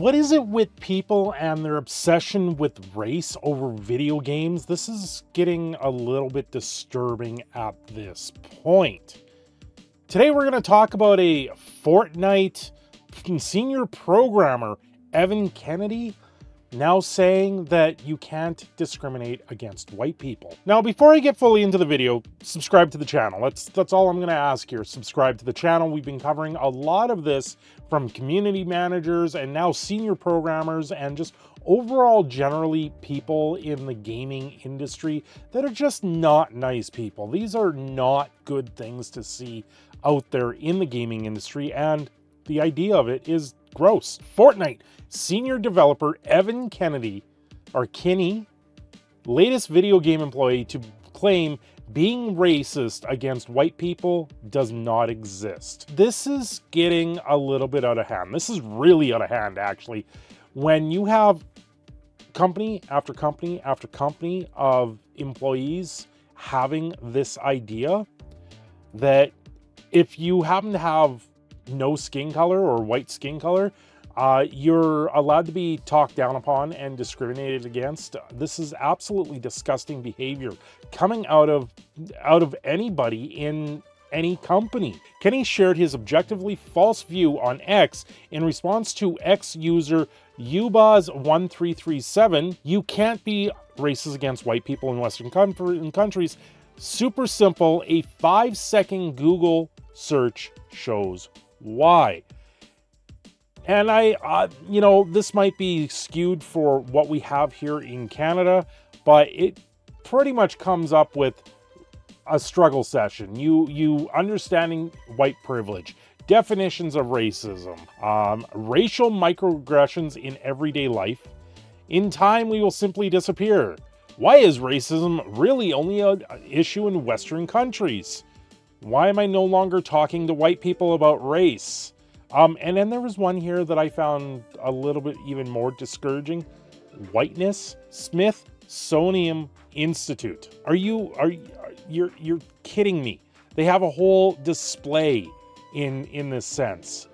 What is it with people and their obsession with race over video games? This is getting a little bit disturbing at this point. Today we're going to talk about a Fortnite senior programmer, Evan Kennedy, now saying that you can't discriminate against white people. Now, before I get fully into the video, subscribe to the channel. That's, that's all I'm gonna ask here. Subscribe to the channel. We've been covering a lot of this from community managers and now senior programmers and just overall generally people in the gaming industry that are just not nice people. These are not good things to see out there in the gaming industry and the idea of it is gross. Fortnite senior developer Evan Kennedy, or Kinney, latest video game employee to claim being racist against white people does not exist. This is getting a little bit out of hand. This is really out of hand, actually. When you have company after company after company of employees having this idea that if you happen to have no skin color or white skin color, uh, you're allowed to be talked down upon and discriminated against. This is absolutely disgusting behavior coming out of out of anybody in any company. Kinney shared his objectively false view on X in response to X user Ubaz1337. You can't be racist against white people in Western countries. Super simple. A five second Google search shows why. And I, uh, you know, this might be skewed for what we have here in Canada, but it pretty much comes up with a struggle session. You, you understanding white privilege, definitions of racism, um, racial microaggressions in everyday life. In time, we will simply disappear. Why is racism really only an issue in Western countries? Why am I no longer talking to white people about race? Um, and then there was one here that I found a little bit even more discouraging. Whiteness Smithsonian Institute. Are you are, are you're you're kidding me? They have a whole display in in this sense.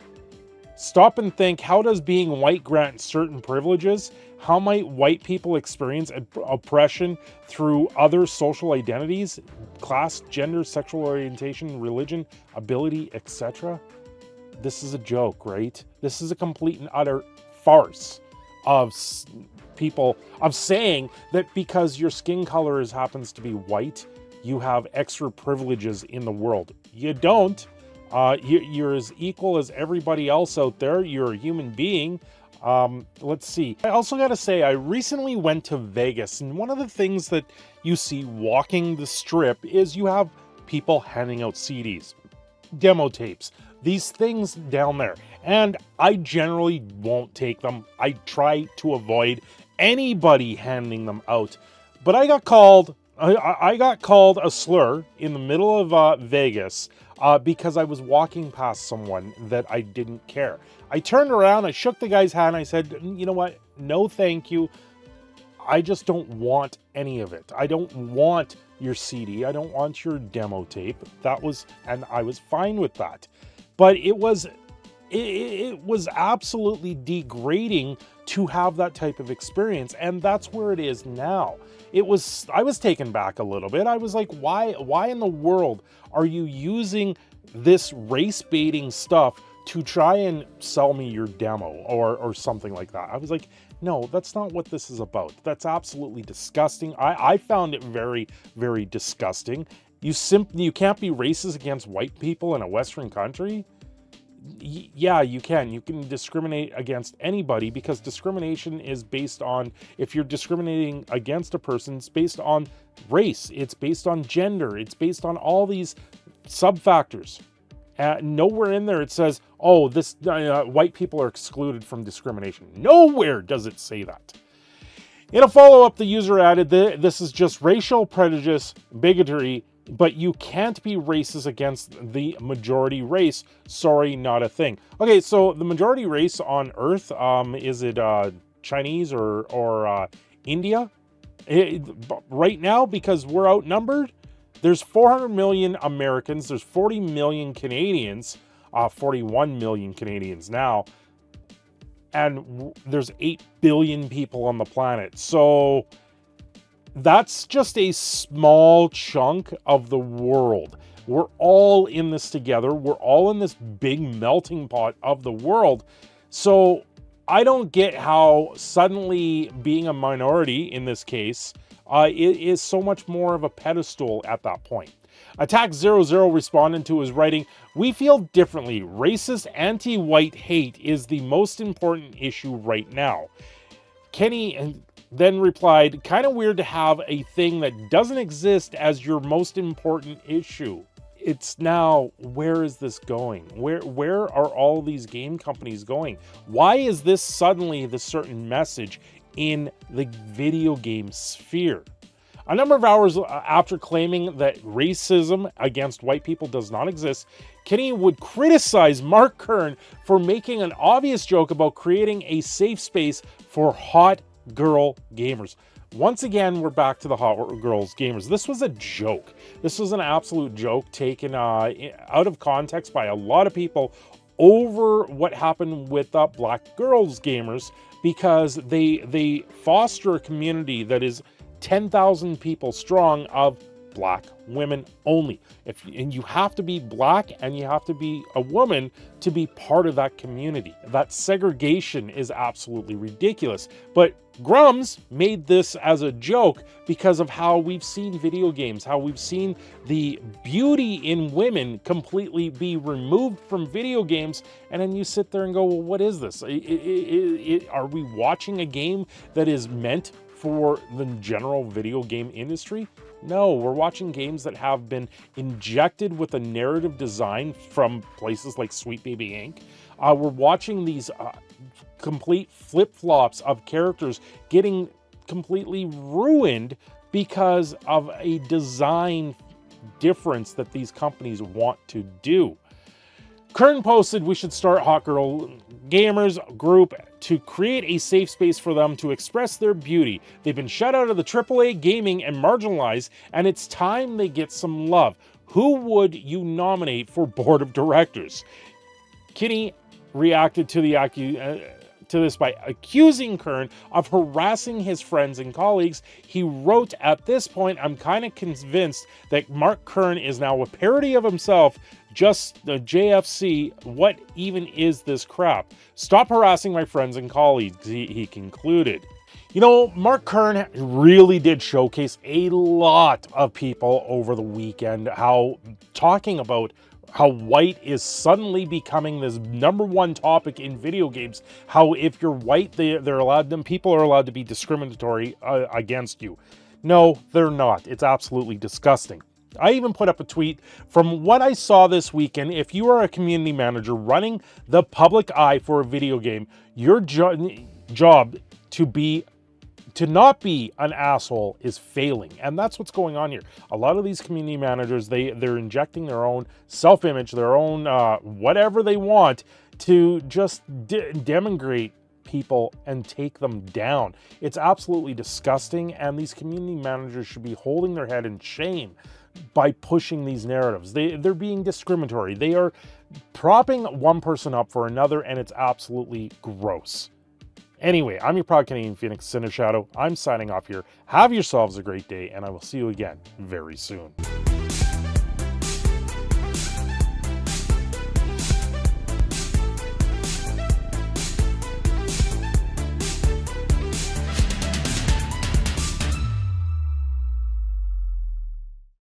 Stop and think, how does being white grant certain privileges? How might white people experience oppression through other social identities, class, gender, sexual orientation, religion, ability, etc.? this is a joke, right? This is a complete and utter farce of people, of saying that because your skin color is, happens to be white, you have extra privileges in the world. You don't. Uh, you, are as equal as everybody else out there. You're a human being. Um, let's see. I also got to say, I recently went to Vegas, and one of the things that you see walking the strip is you have people handing out CDs, demo tapes, these things down there. And I generally won't take them. I try to avoid anybody handing them out. But I got called, I, I got called a slur in the middle of uh, Vegas uh, because I was walking past someone that I didn't care. I turned around, I shook the guy's hand, I said, you know what, no thank you. I just don't want any of it. I don't want your CD. I don't want your demo tape. That was, and I was fine with that but it was it, it, was absolutely degrading to have that type of experience and that's where it is now. It was i was taken back a little bit. I was like why why in the world are you using this race baiting stuff to try and sell me your demo or or something like that? I was like no that's not what this is about. That's absolutely disgusting. I i found it very very disgusting. You simply you can't be racist against white people in a Western country. Yeah, you can. You can discriminate against anybody because discrimination is based on if you're discriminating against a person, it's based on race, it's based on gender, it's based on all these sub factors. Uh, nowhere in there it says, "Oh, this uh, white people are excluded from discrimination." Nowhere does it say that. In a follow-up, the user added, "This is just racial prejudice, bigotry, but you can't be racist against the majority race. Sorry, not a thing. Okay, so the majority race on Earth, um, is it uh, Chinese or, or uh, India? It, right now, because we're outnumbered, there's 400 million Americans, there's 40 million Canadians, uh, 41 million Canadians now. and there's 8 billion people on the planet. So that's just a small chunk of the world. We're all in this together. We're all in this big melting pot of the world. So I don't get how suddenly being a minority in this case uh, is so much more of a pedestal at that point. Attack 00 responded to his writing, We feel differently. Racist anti-white hate is the most important issue right now. Kinney then replied, kind of weird to have a thing that doesn't exist as your most important issue. It's now, where is this going? Where, where are all these game companies going? Why is this suddenly the certain message in the video game sphere? A number of hours uh, after claiming that racism against white people does not exist, Kinney would criticize Mark Kern for making an obvious joke about creating a safe space for hot girl gamers. Once again, we're back to the hot girls gamers. This was a joke. This was an absolute joke taken uh, out of context by a lot of people over what happened with uh, black girls gamers because they they foster a community that is 10,000 people strong of black women only. If and you have to be black and you have to be a woman to be part of that community. That segregation is absolutely ridiculous. But Grummz made this as a joke because of how we've seen video games, how we've seen the beauty in women completely be removed from video games. And then you sit there and go, well, what is this? Are we watching a game that is meant for the general video game industry? No, we're watching games that have been injected with a narrative design from places like Sweet Baby Inc. Uh, we're watching these uh, complete flip-flops of characters getting completely ruined because of a design difference that these companies want to do. Kern posted we should start Hot Girl Gamers group to create a safe space for them to express their beauty. They've been shut out of the AAA gaming and marginalized, and it's time they get some love. Who would you nominate for board of directors? Kinney reacted to the uh, to this by accusing Kern of harassing his friends and colleagues. He wrote, At this point, I'm kind of convinced that Mark Kern is now a parody of himself. Just the JFC, what even is this crap? Stop harassing my friends and colleagues, he, he concluded. You know, Mark Kern really did showcase a lot of people over the weekend how talking about how white is suddenly becoming this number one topic in video games. How if you're white, they, they're allowed them people are allowed to be discriminatory uh, against you. No, they're not. It's absolutely disgusting. I even put up a tweet from what I saw this weekend. If you are a community manager running the public eye for a video game, your jo job to be to not be an asshole is failing. And that's what's going on here. A lot of these community managers they they're injecting their own self-image their own uh, whatever they want to just de denigrate people and take them down. It's absolutely disgusting and these community managers should be holding their head in shame by pushing these narratives they they're being discriminatory they are propping one person up for another and it's absolutely gross Anyway, I'm your proud Canadian Phoenix, Cinder Shadow. I'm signing off here. Have yourselves a great day, and I will see you again very soon.